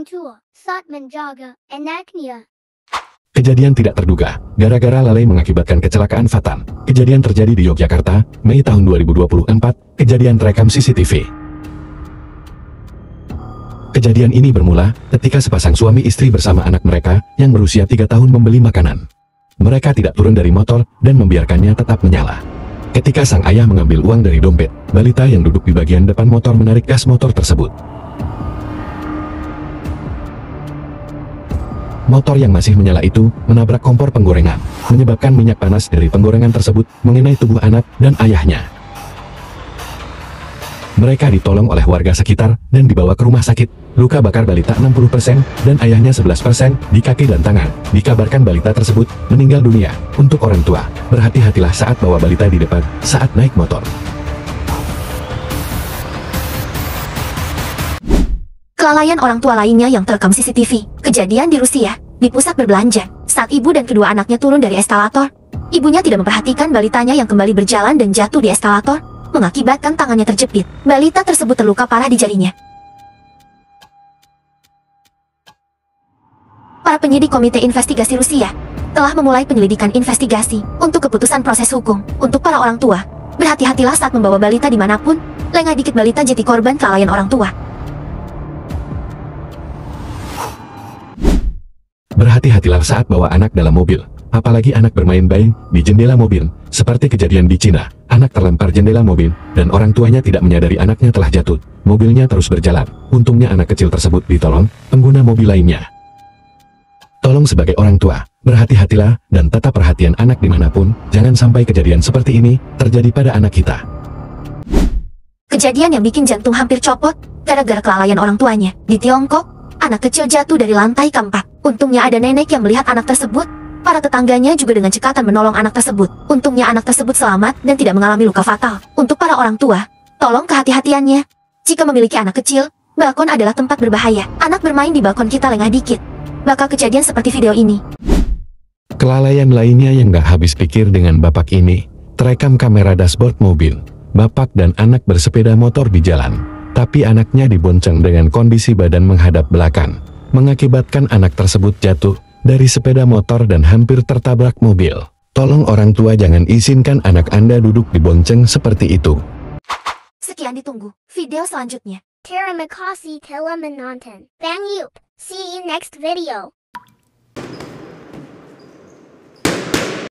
Orang tua saat menjaga anaknya. Kejadian tidak terduga, gara-gara lalai mengakibatkan kecelakaan fatal. Kejadian terjadi di Yogyakarta, Mei tahun 2024, kejadian terekam CCTV. Kejadian ini bermula ketika sepasang suami istri bersama anak mereka yang berusia tiga tahun membeli makanan. Mereka tidak turun dari motor dan membiarkannya tetap menyala. Ketika sang ayah mengambil uang dari dompet, balita yang duduk di bagian depan motor menarik gas motor tersebut. Motor yang masih menyala itu menabrak kompor penggorengan, menyebabkan minyak panas dari penggorengan tersebut mengenai tubuh anak dan ayahnya. Mereka ditolong oleh warga sekitar dan dibawa ke rumah sakit. Luka bakar balita 60% dan ayahnya 11% di kaki dan tangan. Dikabarkan balita tersebut meninggal dunia. Untuk orang tua, berhati-hatilah saat bawa balita di depan saat naik motor. Kelalaian orang tua lainnya yang terekam CCTV. Kejadian di Rusia, di pusat berbelanja. Saat ibu dan kedua anaknya turun dari eskalator, ibunya tidak memperhatikan balitanya yang kembali berjalan dan jatuh di eskalator, mengakibatkan tangannya terjepit. Balita tersebut terluka parah di jarinya. Para penyidik Komite Investigasi Rusia telah memulai penyelidikan investigasi untuk keputusan proses hukum untuk para orang tua. Berhati-hatilah saat membawa balita di mana pun, lengah dikit balita jadi korban kelalaian orang tua. Berhati-hatilah saat bawa anak dalam mobil, apalagi anak bermain baing di jendela mobil, seperti kejadian di Cina. Anak terlempar jendela mobil, dan orang tuanya tidak menyadari anaknya telah jatuh. Mobilnya terus berjalan. Untungnya anak kecil tersebut ditolong pengguna mobil lainnya. Tolong sebagai orang tua, berhati-hatilah dan tetap perhatian anak di mana pun, jangan sampai kejadian seperti ini terjadi pada anak kita. Kejadian yang bikin jantung hampir copot gara-gara kelalaian orang tuanya. Di Tiongkok, anak kecil jatuh dari lantai keempat. Untungnya ada nenek yang melihat anak tersebut. Para tetangganya juga dengan cekatan menolong anak tersebut. Untungnya anak tersebut selamat dan tidak mengalami luka fatal. Untuk para orang tua, tolong kehati-hatiannya. Jika memiliki anak kecil, balkon adalah tempat berbahaya. Anak bermain di balkon kita lengah dikit. Bakal kejadian seperti video ini. Kelalaian lainnya yang gak habis pikir dengan bapak ini, terekam kamera dashboard mobil. Bapak dan anak bersepeda motor di jalan, tapi anaknya dibonceng dengan kondisi badan menghadap belakang, mengakibatkan anak tersebut jatuh dari sepeda motor dan hampir tertabrak mobil. Tolong orang tua jangan izinkan anak Anda duduk dibonceng seperti itu. Sekian ditunggu video selanjutnya. Terima kasih telah menonton. Bang Yup. See you next video.